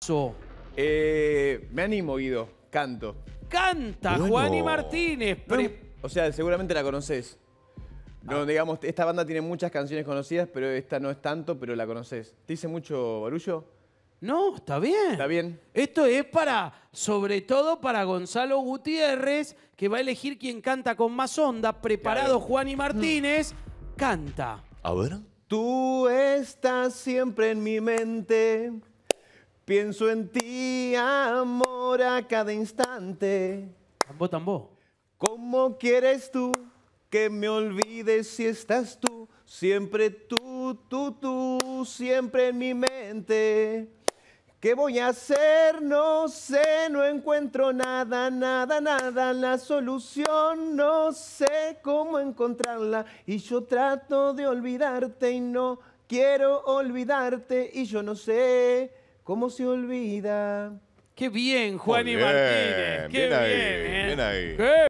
So. Eh, me animo, Guido. Canto. Canta Bueno. Juan y Martínez. Pre- O sea, seguramente la conoces. No, Ah. digamos, esta banda tiene muchas canciones conocidas, pero esta no es tanto, pero la conoces. ¿Te dice mucho barullo? No, está bien. ¿Está bien? Esto es para, sobre todo para Gonzalo Gutiérrez, que va a elegir quién canta con más onda. Preparado Claro. Juan y Martínez, canta. A ver. Tú estás siempre en mi mente. Pienso en ti, amor, a cada instante. Tambó, tambó. ¿Cómo quieres tú que me olvides si estás tú? Siempre tú, tú, tú, siempre en mi mente. ¿Qué voy a hacer? No sé, no encuentro nada, nada, nada. La solución no sé cómo encontrarla. Y yo trato de olvidarte y no quiero olvidarte. Y yo no sé cómo se olvida. Qué bien, Juan Muy y bien, Martínez. Qué bien bien, ahí, ¿eh? bien ahí. Qué